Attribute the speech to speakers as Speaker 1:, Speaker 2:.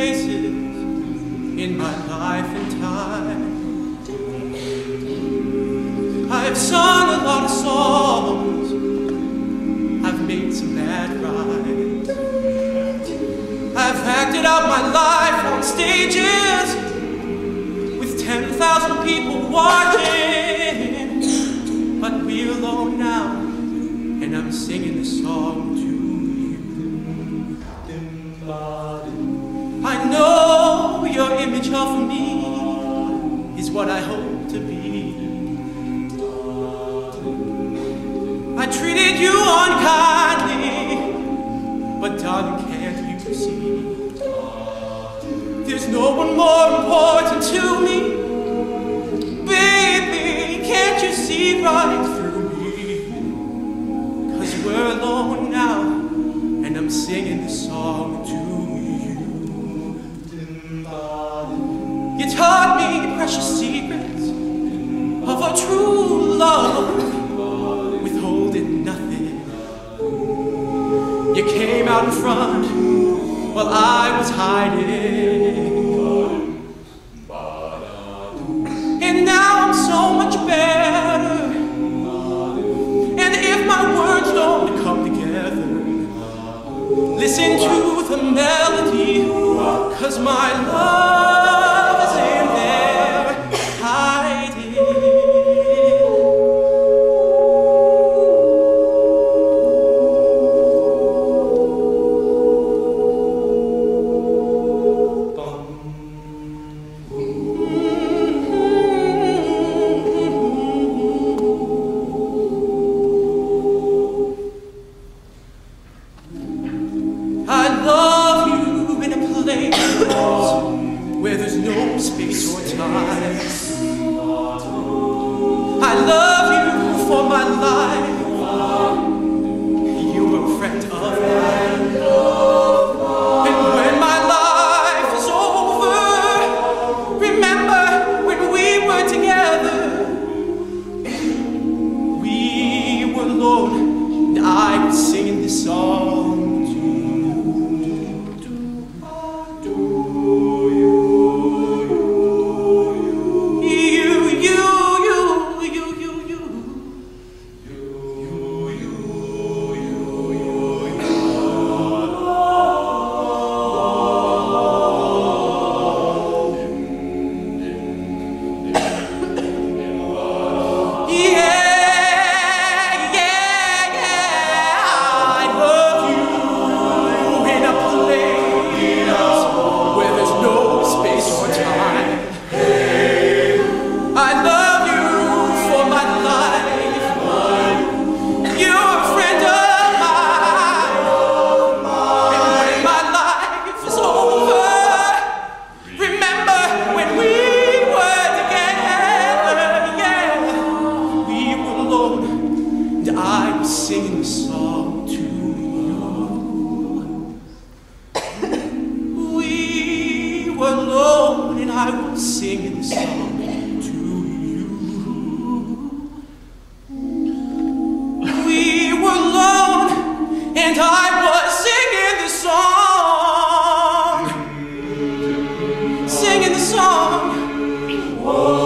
Speaker 1: places in my life and time. I've sung a lot of songs, I've made some bad rhymes. I've acted out my life on stages with 10,000 people watching. But we're alone now, and I'm singing this song to you. To be. I treated you unkindly, but darling, can't you see? There's no one more important to me. Baby, can't you see right through me? Cause we're alone now, and I'm singing this song to you. You taught me precious true love, withholding nothing. You came out in front while I was hiding. And now I'm so much better. And if my words don't come together, listen to the melody, cause my love where there's no space or time. I love you for my life. were alone and I would sing this song to you. We were alone and I was singing this song. Singing the song. Whoa.